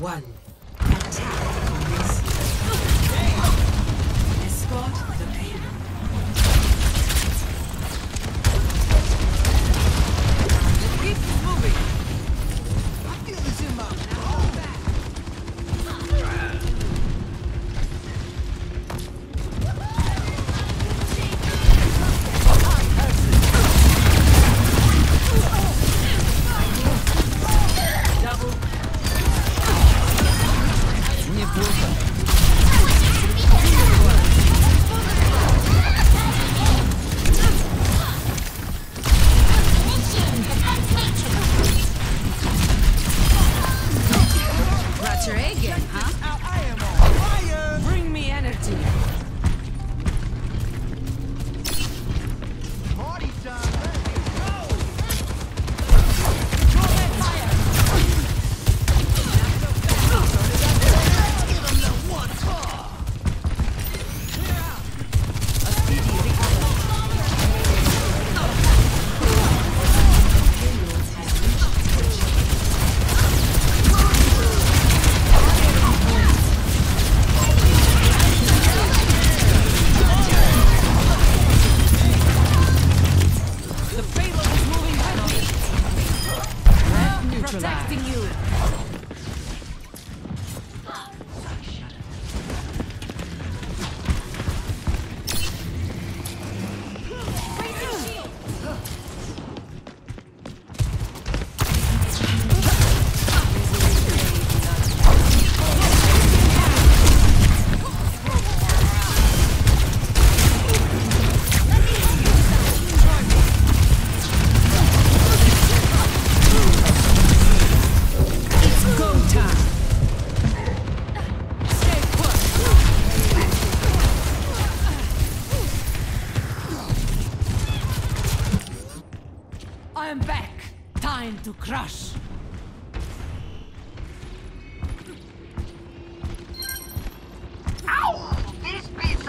one. Attack, Escort the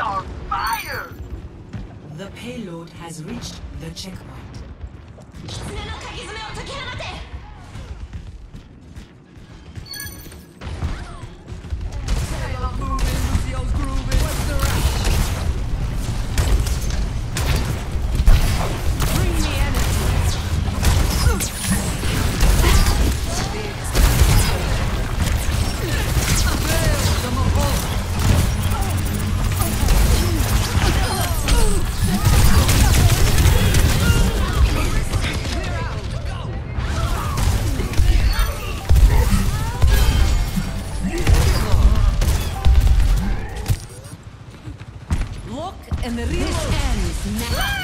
are fire! The payload has reached the checkpoint. Ends now.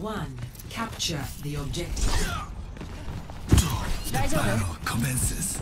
One. Capture the objective. Battle commences.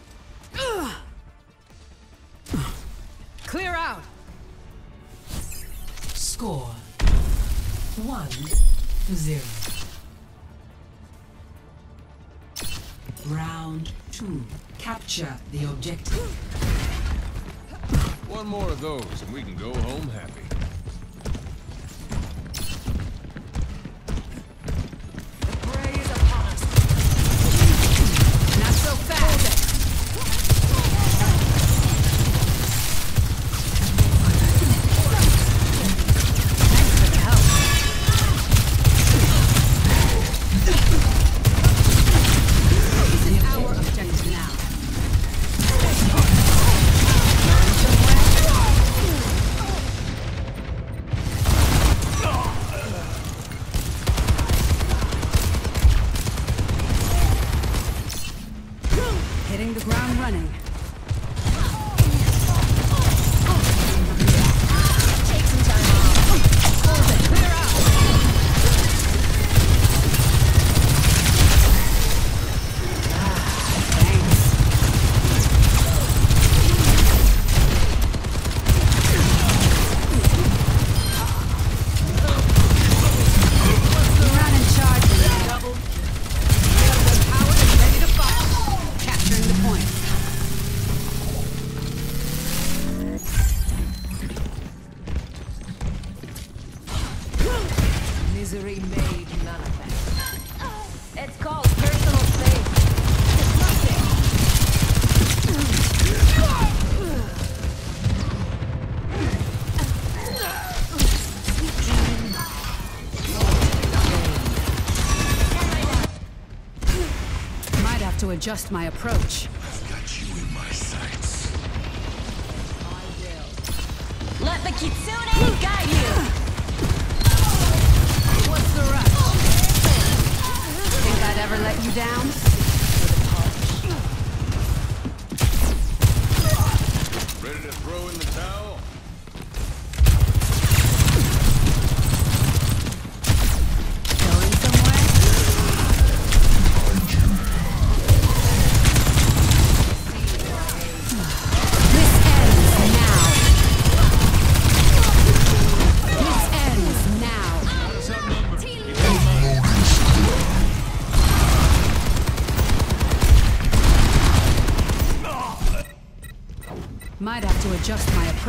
Clear out. Score. One to zero. Round two. Capture the objective. One more of those and we can go home happy. adjust my approach.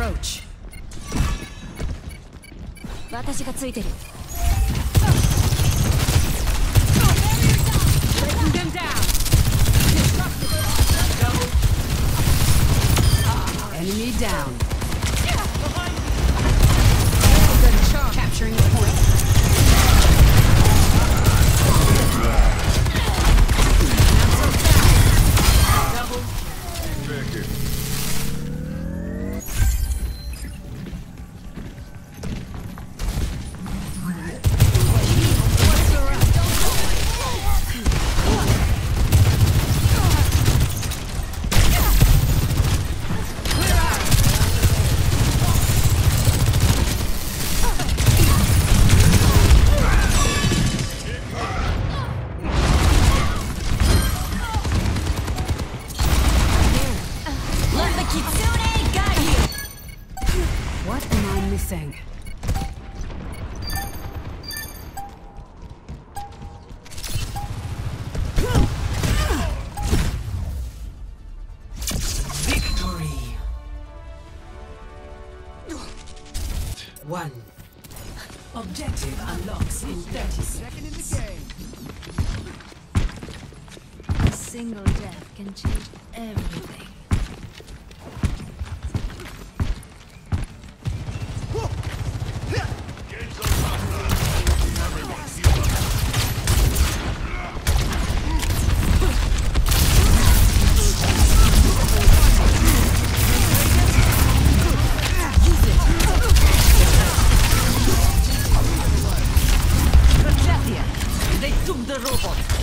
approach 私がついてる30 second in the game. A single death can change everything. took the robot.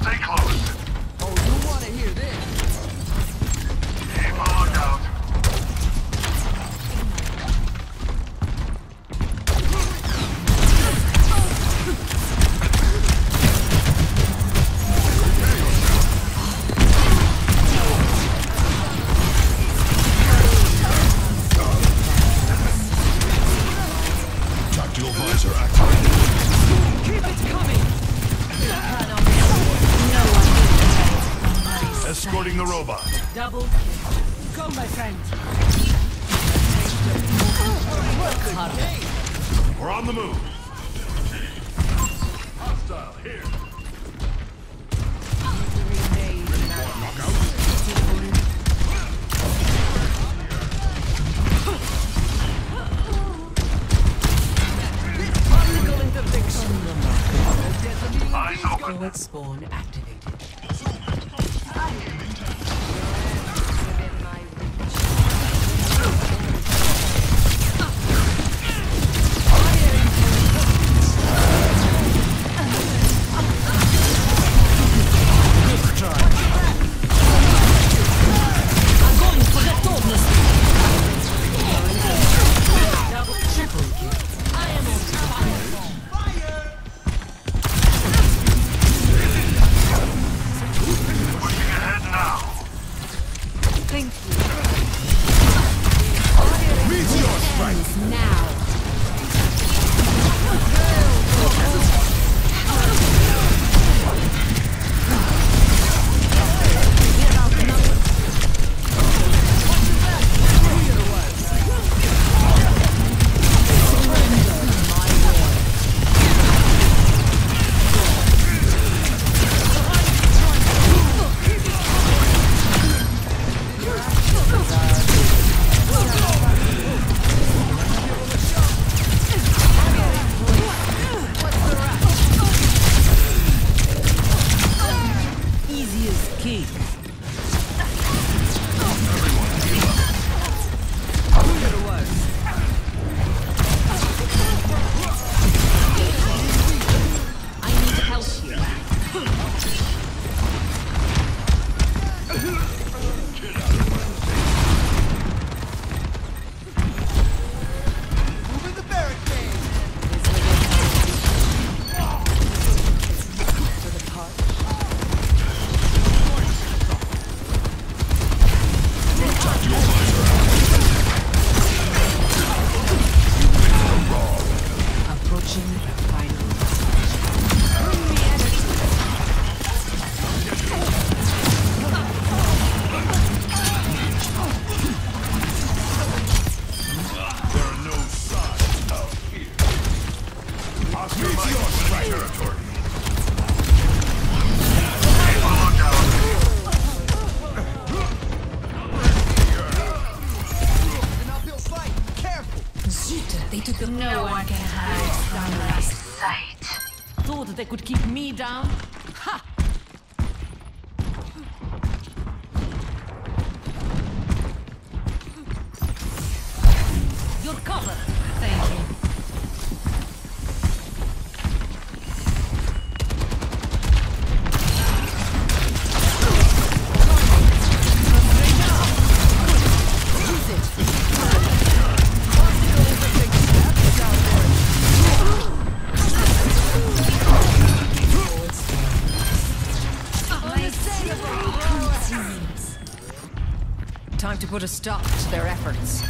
Stay close. Oh, you want to hear this? They took the- No one can hide from my sight. Thought they could keep me down? put a stop to their efforts.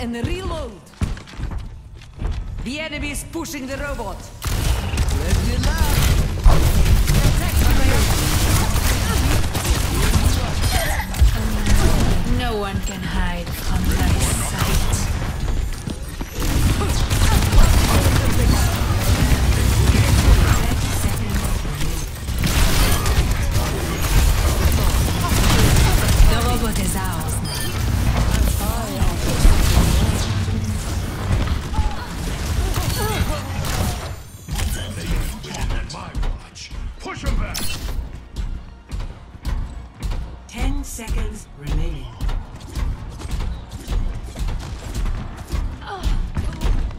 and reload. The enemy is pushing the robot. Let's get loud. No one can hide from thy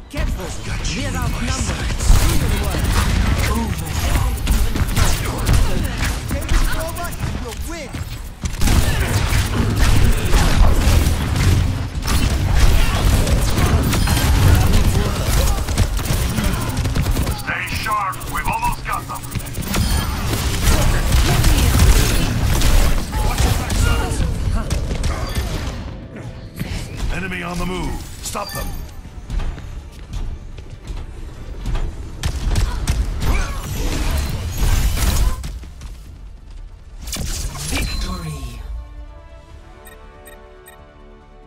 Careful. We're outnumbered. Take win. Stay sharp. We've almost Enemy on the move. Stop them.